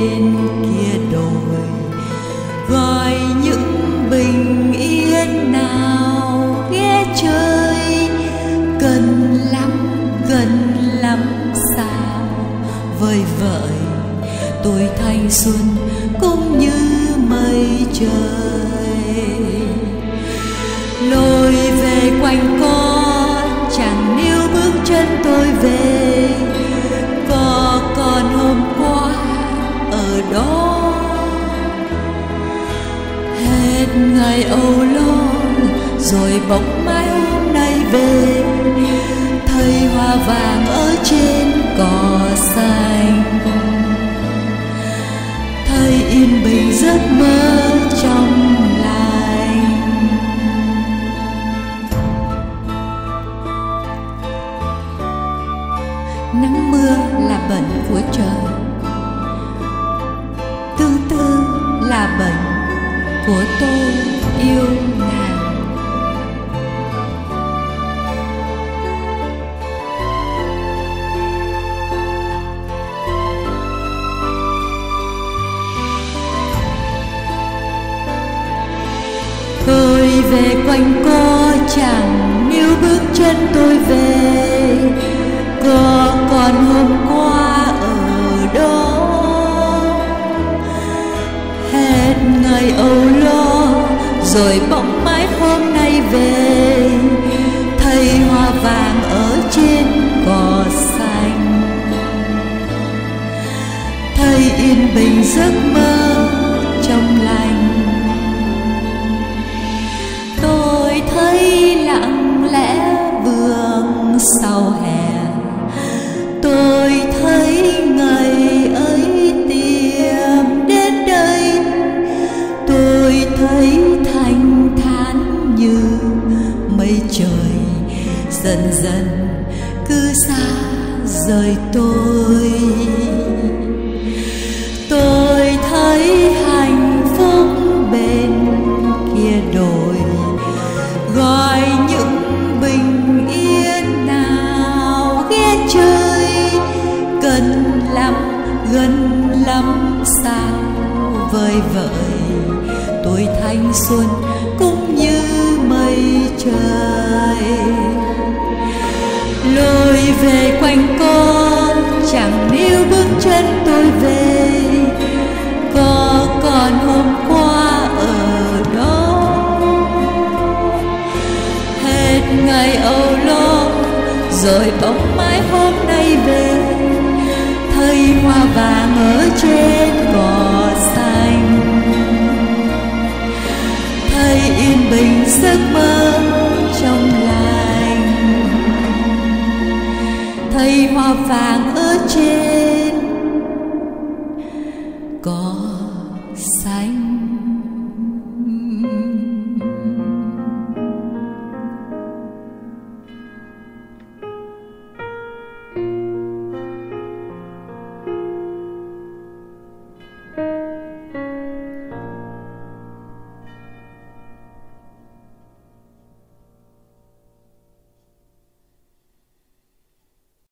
bên kia đồi, gọi những bình yên nào ghé chơi. Gần lắm gần lắm sao? Vời vợi, tuổi thanh xuân cũng như mây trời. Rồi bỗng mai hôm nay về. Thấy hoa vàng ở trên cỏ xanh. Thấy yên bình giấc mơ trong lành. Nắng mưa là bệnh của trời. Tương tư là bệnh của tôi yêu. Về quanh co chẳng níu bước chân tôi về. Có còn hôm qua ở đó. Hết ngày âu lo, rồi bỗng mãi hôm nay về. Thấy hoa vàng ở trên cỏ xanh. Thấy yên bình giấc mơ dần dần, cứ xa rời tôi. Tôi thấy hạnh phúc bên kia đồi, gọi những bình yên nào ghé chơi. Gần lắm gần lắm, sao vời. Vợi tôi thanh xuân cũng như mây trời về quanh con, chẳng níu bước chân tôi về. Có còn hôm qua ở đó. Hết ngày âu lo, rồi bóng mãi hôm nay về. Thấy hoa vàng ở trên cỏ xanh. Thấy yên bình giấc vàng ở trên. Cỏ xanh.